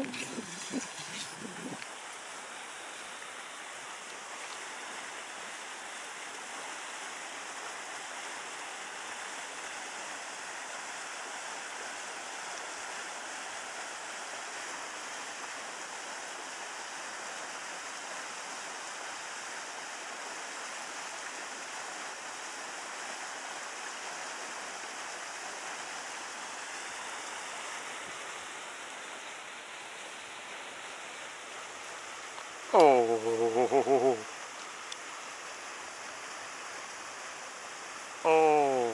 Okay. Oh. Oh.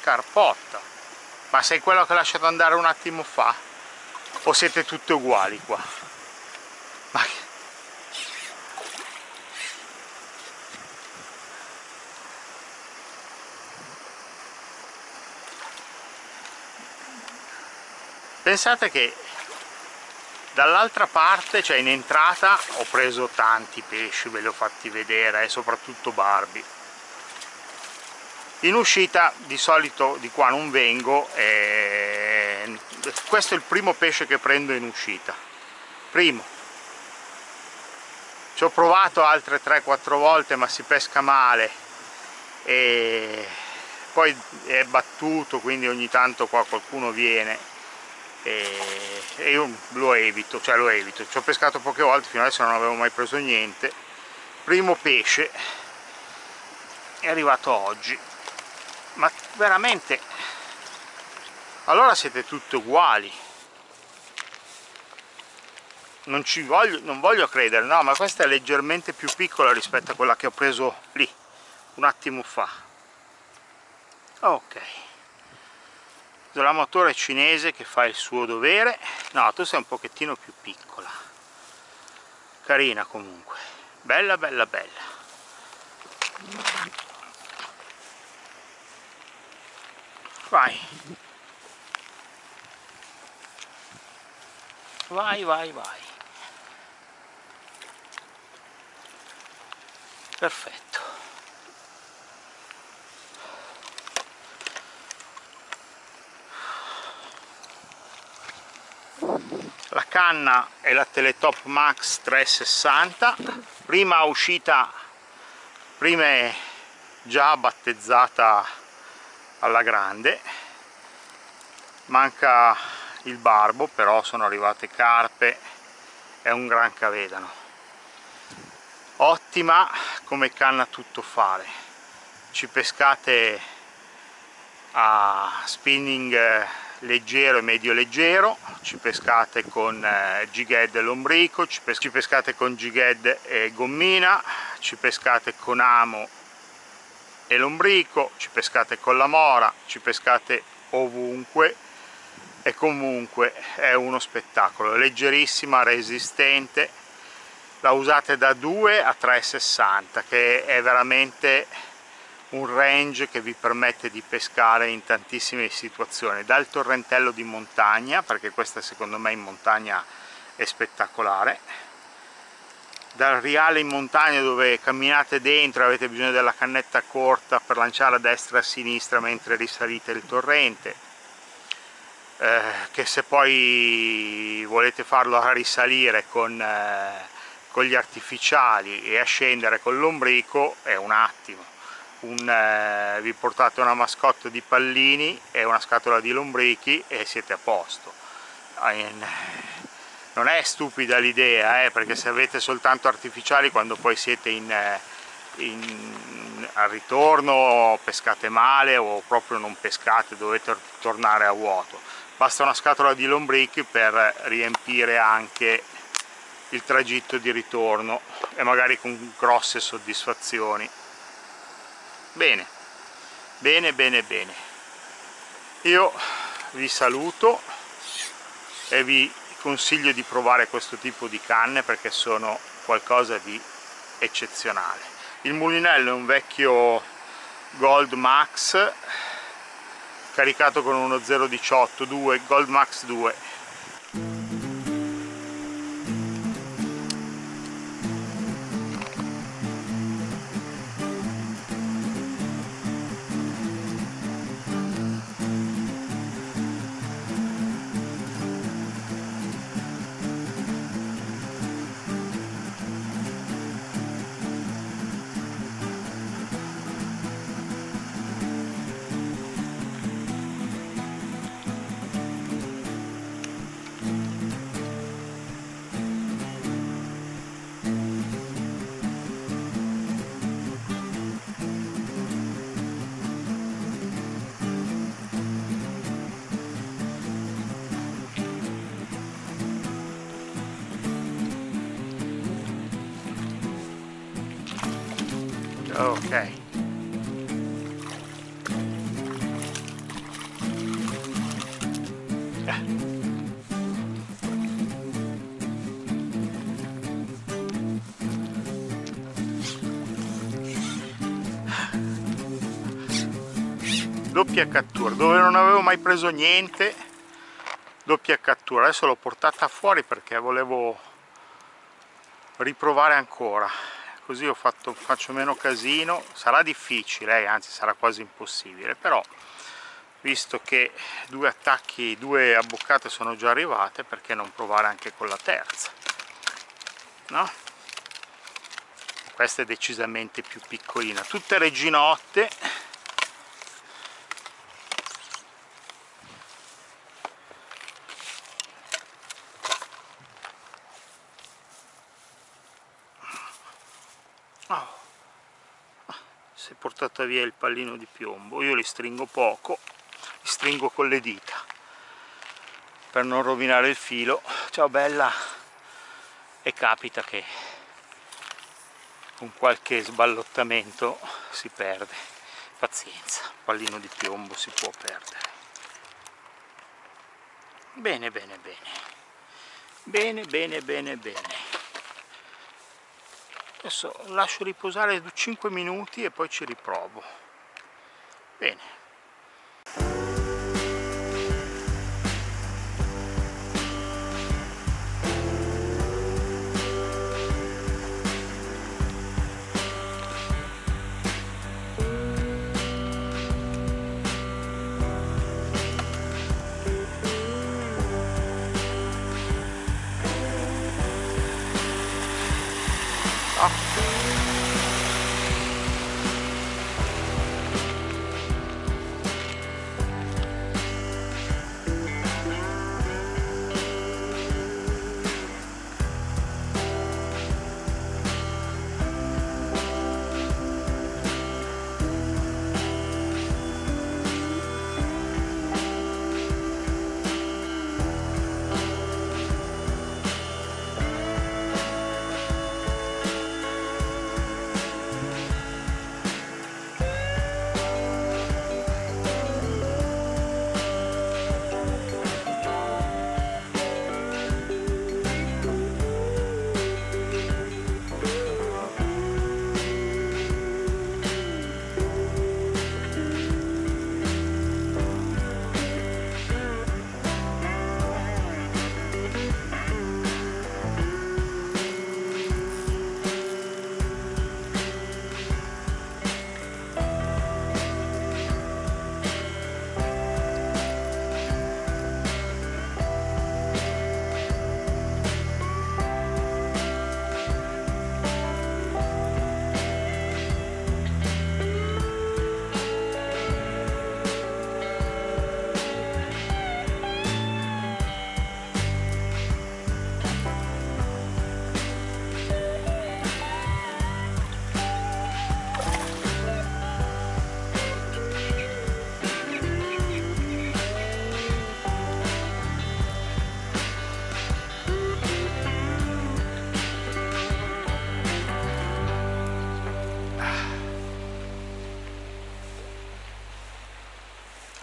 Carpotta. Ma sei quello che ho lasciato andare un attimo fa? O siete tutte uguali qua? Pensate che dall'altra parte, cioè in entrata, ho preso tanti pesci, ve li ho fatti vedere, e soprattutto barbi. In uscita di solito di qua non vengo, e questo è il primo pesce che prendo in uscita. Primo. Ci ho provato altre 3-4 volte ma si pesca male e poi è battuto quindi ogni tanto qua qualcuno viene e, io lo evito, cioè lo evito, ci ho pescato poche volte, fino adesso non avevo mai preso niente, primo pesce è arrivato oggi, ma veramente, allora siete tutti uguali, non ci voglio, non voglio credere, no, ma questa è leggermente più piccola rispetto a quella che ho preso lì, un attimo fa, ok motore cinese che fa il suo dovere. No tu sei un pochettino più piccola. Carina comunque. Bella bella bella. Vai. Vai vai vai. Perfetto la canna è la Teletop Max 360 prima uscita prima è già battezzata alla grande. Manca il barbo però sono arrivate carpe è un gran cavedano. Ottima come canna tuttofare ci pescate a spinning leggero e medio leggero, ci pescate con eh, e lombrico, ci, pes ci pescate con jig e gommina, ci pescate con amo e lombrico, ci pescate con la mora, ci pescate ovunque e comunque è uno spettacolo, leggerissima, resistente, la usate da 2 a 3,60 che è veramente un range che vi permette di pescare in tantissime situazioni, dal torrentello di montagna, perché questa secondo me in montagna è spettacolare, dal riale in montagna dove camminate dentro avete bisogno della cannetta corta per lanciare a destra e a sinistra mentre risalite il torrente, eh, che se poi volete farlo a risalire con, eh, con gli artificiali e a scendere con l'ombrico è un attimo un, eh, vi portate una mascotte di pallini e una scatola di lombrichi e siete a posto. Non è stupida l'idea eh, perché se avete soltanto artificiali quando poi siete in, eh, in, al ritorno pescate male o proprio non pescate dovete tornare a vuoto. Basta una scatola di lombrichi per riempire anche il tragitto di ritorno e magari con grosse soddisfazioni bene. Bene bene bene. Io vi saluto e vi consiglio di provare questo tipo di canne perché sono qualcosa di eccezionale. Il mulinello è un vecchio Gold Max caricato con uno 018 2 Gold Max 2 ok doppia cattura dove non avevo mai preso niente doppia cattura. Adesso l'ho portata fuori perché volevo riprovare ancora così fatto, faccio meno casino. Sarà difficile eh, anzi sarà quasi impossibile però visto che due attacchi due abboccate sono già arrivate perché non provare anche con la terza? No? questa è decisamente più piccolina. Tutte reginotte si è portata via il pallino di piombo io li stringo poco li stringo con le dita. Per non rovinare il filo ciao bella e capita che con qualche sballottamento si perde. Pazienza pallino di piombo si può perdere. Bene bene bene. Bene bene bene bene adesso lascio riposare 5 minuti e poi ci riprovo. Bene Bye.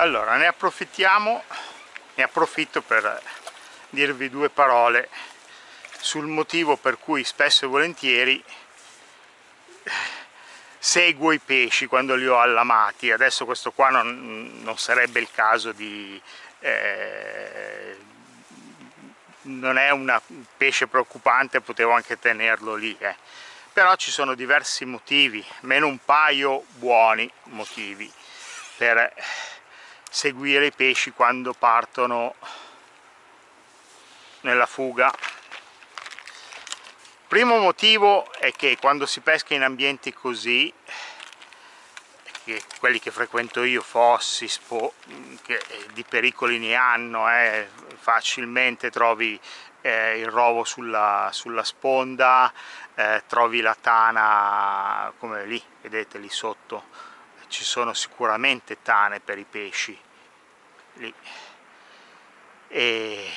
Allora ne approfittiamo ne approfitto per dirvi due parole sul motivo per cui spesso e volentieri seguo i pesci quando li ho allamati adesso questo qua non, non sarebbe il caso di eh, non è un pesce preoccupante potevo anche tenerlo lì eh. però ci sono diversi motivi meno un paio buoni motivi per seguire i pesci quando partono nella fuga. Primo motivo è che quando si pesca in ambienti così che quelli che frequento io, fossi, spo, che di pericoli ne hanno, eh, facilmente trovi eh, il rovo sulla, sulla sponda, eh, trovi la tana come lì, vedete lì sotto, ci sono sicuramente tane per i pesci. Lì e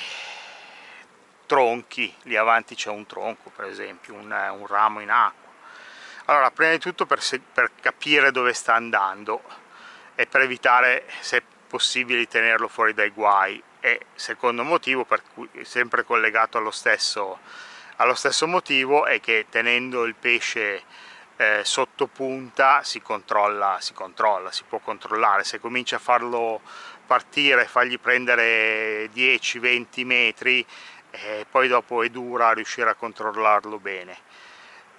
tronchi lì avanti c'è un tronco per esempio un, un, ramo in acqua. Allora prima di tutto per, per capire dove sta andando e per evitare se possibile di tenerlo fuori dai guai. E secondo motivo per cui sempre collegato allo stesso, allo stesso motivo è che tenendo il pesce eh, sotto punta si controlla, si controlla, si può controllare, se comincia a farlo partire, fargli prendere 10-20 metri, eh, poi dopo è dura riuscire a controllarlo bene.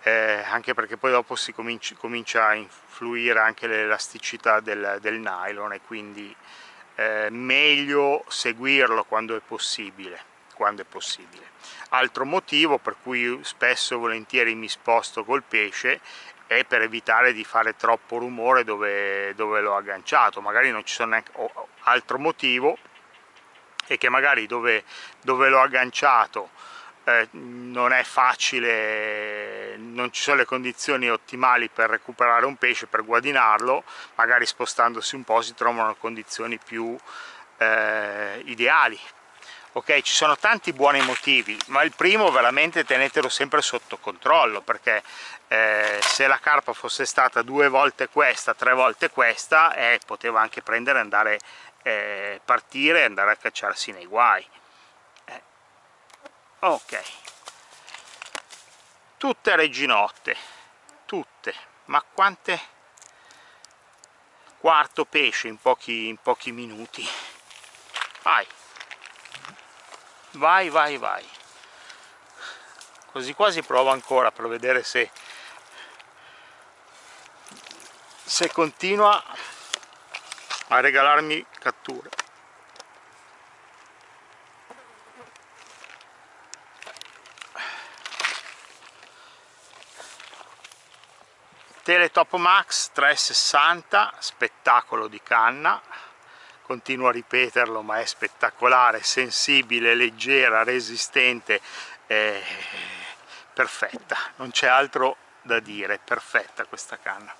Eh, anche perché poi dopo si comincia, comincia a influire anche l'elasticità del, del, nylon e quindi eh, meglio seguirlo quando è possibile quando è possibile. Altro motivo per cui spesso e volentieri mi sposto col pesce è per evitare di fare troppo rumore dove, dove l'ho agganciato, magari non ci sono neanche altro motivo è che magari dove, dove l'ho agganciato eh, non è facile, non ci sono le condizioni ottimali per recuperare un pesce, per guadinarlo, magari spostandosi un po' si trovano condizioni più eh, ideali ok ci sono tanti buoni motivi ma il primo veramente tenetelo sempre sotto controllo perché eh, se la carpa fosse stata due volte questa tre volte questa eh, poteva anche prendere andare eh, partire e andare a cacciarsi nei guai. Eh. ok. Tutte reginotte tutte ma quante? Quarto pesce in pochi, in pochi minuti. Vai vai vai vai. Così quasi provo ancora per vedere se se continua a regalarmi catture. Teletop Max 360 spettacolo di canna continuo a ripeterlo ma è spettacolare, sensibile, leggera, resistente, eh, perfetta, non c'è altro da dire, perfetta questa canna.